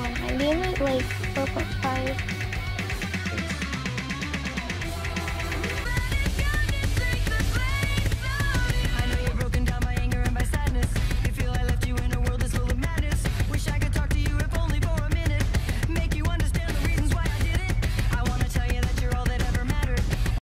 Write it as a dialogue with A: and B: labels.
A: one. I named it like 4.5.